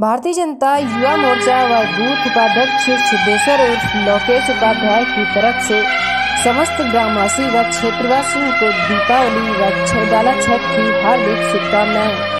भारतीय जनता युवा मोर्चा व बूथ उपाध्यक्ष सिद्धेश्वर उर्फ़ लोकेश उपाध्याय की तरफ़ से समस्त ग्रामवासी व क्षेत्रवासियों को दीपावली व डाला छठ की हार्दिक शुभकामनाएँ।